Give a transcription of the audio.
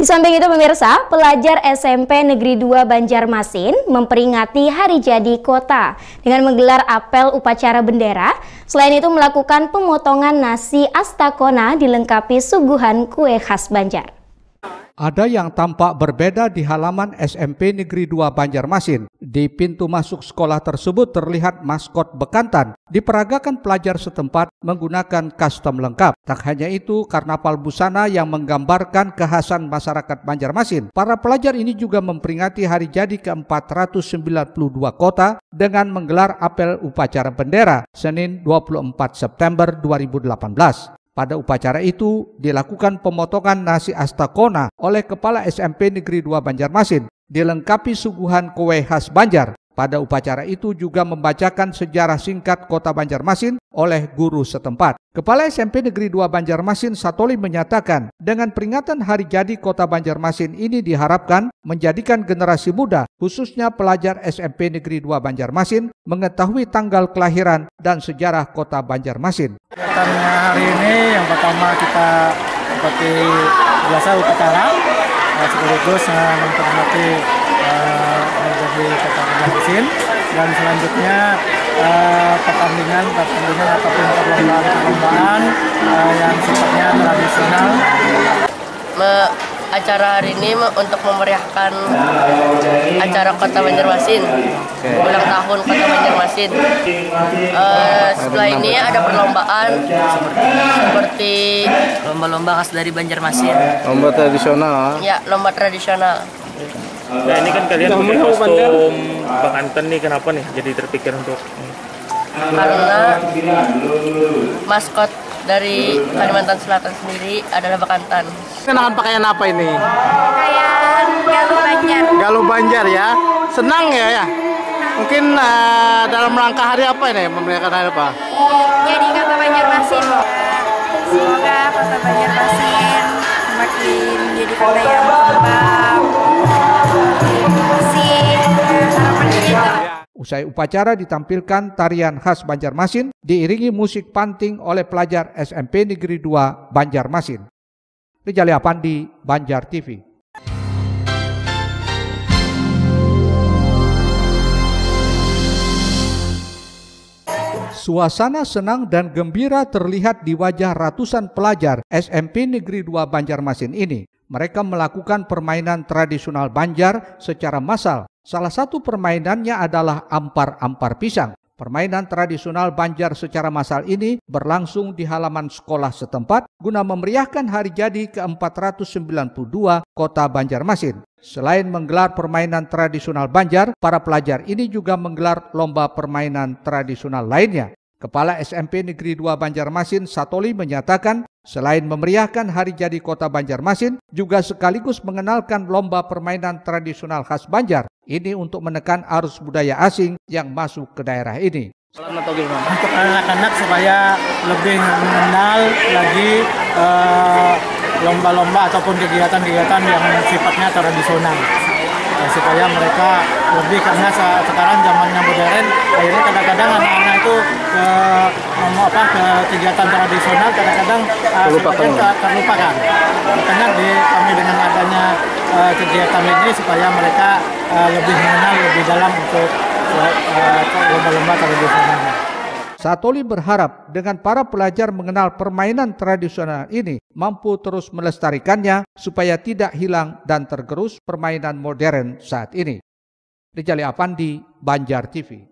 Di samping itu pemirsa, pelajar SMP Negeri 2 Banjarmasin memperingati Hari Jadi Kota dengan menggelar apel upacara bendera. Selain itu melakukan pemotongan nasi astakona dilengkapi suguhan kue khas Banjar. Ada yang tampak berbeda di halaman SMP Negeri 2 Banjarmasin. Di pintu masuk sekolah tersebut terlihat maskot bekantan. Diperagakan pelajar setempat menggunakan kostum lengkap. Tak hanya itu, karnaval busana yang menggambarkan kekhasan masyarakat Banjarmasin. Para pelajar ini juga memperingati hari jadi ke-492 kota dengan menggelar apel upacara bendera Senin 24 September 2018. Pada upacara itu dilakukan pemotongan nasi astakona oleh Kepala SMP Negeri 2 Banjarmasin, dilengkapi suguhan kue khas Banjar. Pada upacara itu juga membacakan sejarah singkat kota Banjarmasin oleh guru setempat. Kepala SMP Negeri 2 Banjarmasin Satoli menyatakan, dengan peringatan hari jadi kota Banjarmasin ini diharapkan menjadikan generasi muda, khususnya pelajar SMP Negeri 2 Banjarmasin, mengetahui tanggal kelahiran dan sejarah kota Banjarmasin. Kegiatannya hari ini yang pertama kita seperti biasa upacara, sekaligus memperingati uh, menjadi kota Banjarmasin dan selanjutnya uh, pertandingan pertandingan ataupun perlombaan perlombaan uh, yang sifatnya tradisional. Me acara hari ini untuk memeriahkan acara Kota Banjarmasin, ulang tahun Kota Banjarmasin. Uh, setelah ini ada perlombaan seperti lomba-lomba khas dari Banjarmasin. Lomba tradisional. Ya, lomba tradisional. Nah ini kan kalian pakai kostum Bang Anten nih, kenapa nih jadi terpikir untuk Karena maskot dari Kalimantan Selatan sendiri adalah Bakantan. Kenakan pakaian apa ini? Kayak Galuh Banjar. Galuh Banjar ya. Senang ya ya. Mungkin uh, dalam rangka hari apa ini? Memeriahkan hari apa? Jadi kota Banjarmasin. Semoga kota Banjarmasin semakin jadi kota yang berkembang. Usai upacara ditampilkan tarian khas Banjarmasin diiringi musik panting oleh pelajar SMP Negeri 2 Banjarmasin. Rijali Apandi, Banjar TV. Suasana senang dan gembira terlihat di wajah ratusan pelajar SMP Negeri 2 Banjarmasin ini. Mereka melakukan permainan tradisional Banjar secara massal. Salah satu permainannya adalah ampar-ampar pisang. Permainan tradisional Banjar secara massal ini berlangsung di halaman sekolah setempat guna memeriahkan hari jadi ke-492 kota Banjarmasin. Selain menggelar permainan tradisional Banjar, para pelajar ini juga menggelar lomba permainan tradisional lainnya. Kepala SMP Negeri 2 Banjarmasin Satoli menyatakan selain memeriahkan hari jadi kota Banjarmasin juga sekaligus mengenalkan lomba permainan tradisional khas Banjar. Ini untuk menekan arus budaya asing yang masuk ke daerah ini. Untuk anak-anak supaya lebih mengenal lagi lomba-lomba uh, ataupun kegiatan-kegiatan yang sifatnya tradisional ya, supaya mereka lebih karena sekarang zamannya modern akhirnya kadang-kadang anak-anak itu ke mau apa ke kegiatan tradisional kadang-kadang uh, terlupakan. terlupakan makanya di kami dengan adanya uh, kegiatan ini supaya mereka uh, lebih mengenal lebih dalam untuk lomba-lomba uh, tradisional. Satoli berharap dengan para pelajar mengenal permainan tradisional ini mampu terus melestarikannya supaya tidak hilang dan tergerus permainan modern saat ini. Rijali Apandi, Banjar TV.